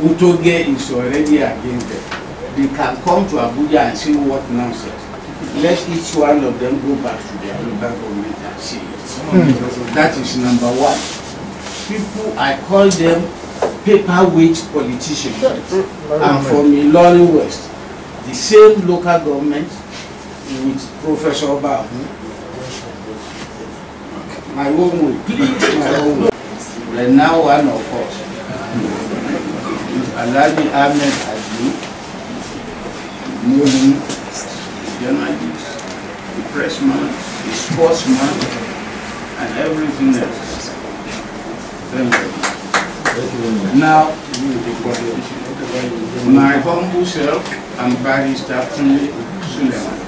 Otoge is already against them. They can come to Abuja and see what nonsense. Let each one of them go back to their local government and see it. That is number one. People, I call them paperweight politicians. I'm from Ilorin West. The same local government with Professor Bahu. My own way, please, my own way. One of us. Alhaji Ahmed Adi, Mohi, the journalist, the pressman, the sportsman, and everything else. Thank you. Now, my humble self, I'm Barrister Tunde Suleiman.